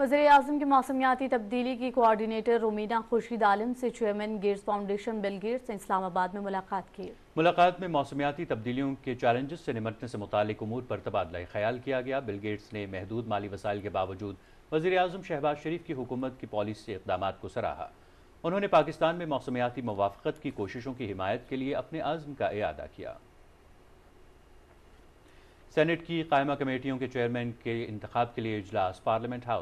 वजी अजम की मौसमियाती तब्दीली की कोआर्डिनेटर रोमीना खुर्शीद आलम से chairman Gates foundation Bill Gates ने इस्लामाबाद में मुलाकात की। मुलाकात में मौसमियाती तब्दीलियों के चैलेंजेस से निमटने से मुतालिक उमूर पर तबादला ख्याल किया गया। बिल गेट्स ने महदूद माली वसाइल के बावजूद वजी अजम शहबाज शरीफ की हुकूमत की पॉलिसी इकदाम को सराहा। उन्होंने पाकिस्तान में मौसमियाती मवाफत की कोशिशों की हिमायत के लिए अपने आज़म का अदा किया। सेनेट की कायमा कमेटियों के चेयरमैन के इंतब के लिए इजलास, पार्लियामेंट हाउस